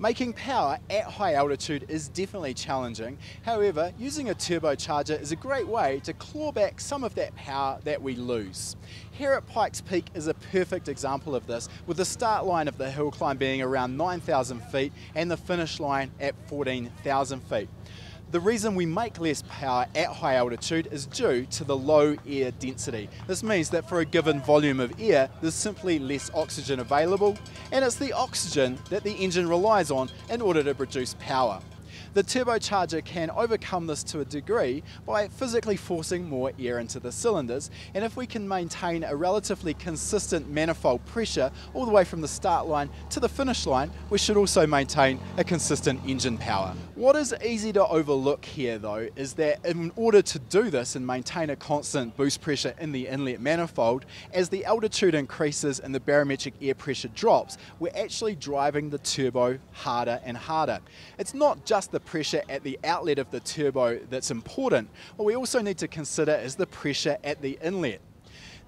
Making power at high altitude is definitely challenging. However, using a turbocharger is a great way to claw back some of that power that we lose. Here at Pikes Peak is a perfect example of this, with the start line of the hill climb being around 9,000 feet and the finish line at 14,000 feet. The reason we make less power at high altitude is due to the low air density. This means that for a given volume of air, there's simply less oxygen available, and it's the oxygen that the engine relies on in order to produce power. The turbocharger can overcome this to a degree by physically forcing more air into the cylinders and if we can maintain a relatively consistent manifold pressure all the way from the start line to the finish line we should also maintain a consistent engine power. What is easy to overlook here though is that in order to do this and maintain a constant boost pressure in the inlet manifold as the altitude increases and the barometric air pressure drops we're actually driving the turbo harder and harder. It's not just the the pressure at the outlet of the turbo that's important. What we also need to consider is the pressure at the inlet.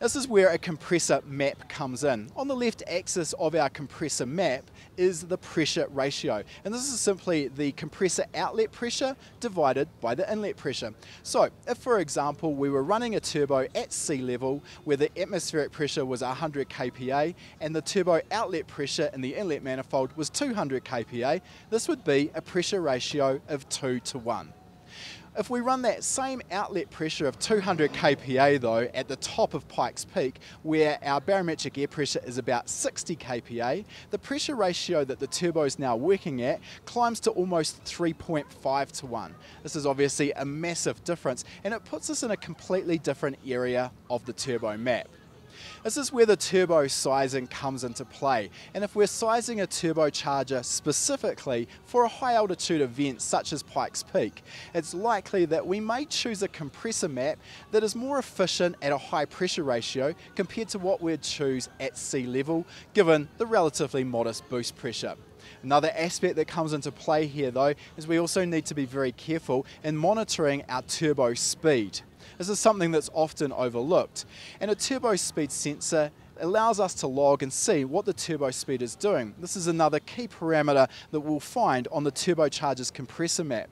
This is where a compressor map comes in. On the left axis of our compressor map is the pressure ratio. And this is simply the compressor outlet pressure divided by the inlet pressure. So if for example we were running a turbo at sea level where the atmospheric pressure was 100 kPa and the turbo outlet pressure in the inlet manifold was 200 kPa, this would be a pressure ratio of 2 to 1. If we run that same outlet pressure of 200 kPa though at the top of Pikes Peak where our barometric air pressure is about 60 kPa, the pressure ratio that the turbo is now working at climbs to almost 3.5 to 1. This is obviously a massive difference and it puts us in a completely different area of the turbo map. This is where the turbo sizing comes into play. And if we're sizing a turbocharger specifically for a high altitude event such as Pikes Peak, it's likely that we may choose a compressor map that is more efficient at a high pressure ratio compared to what we'd choose at sea level, given the relatively modest boost pressure. Another aspect that comes into play here though is we also need to be very careful in monitoring our turbo speed. This is something that's often overlooked. And a turbo speed sensor allows us to log and see what the turbo speed is doing. This is another key parameter that we'll find on the turbocharger's compressor map.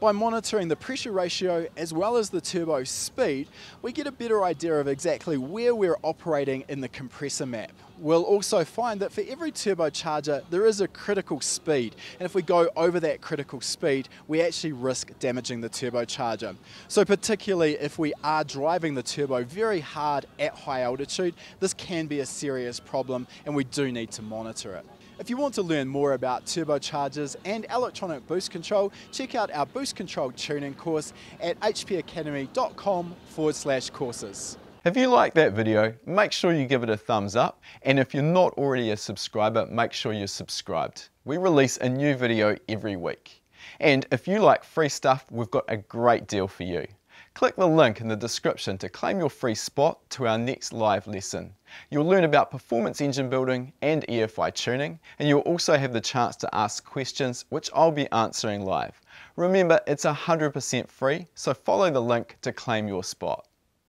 By monitoring the pressure ratio as well as the turbo speed, we get a better idea of exactly where we're operating in the compressor map. We'll also find that for every turbocharger, there is a critical speed. And if we go over that critical speed, we actually risk damaging the turbocharger. So particularly if we are driving the turbo very hard at high altitude, this can be a serious problem and we do need to monitor it. If you want to learn more about turbochargers and electronic boost control, check out our boost control tuning course at hpacademy.com forward slash courses. If you like that video, make sure you give it a thumbs up. And if you're not already a subscriber, make sure you're subscribed. We release a new video every week. And if you like free stuff, we've got a great deal for you. Click the link in the description to claim your free spot to our next live lesson. You'll learn about performance engine building and EFI tuning, and you'll also have the chance to ask questions which I'll be answering live. Remember, it's 100% free, so follow the link to claim your spot.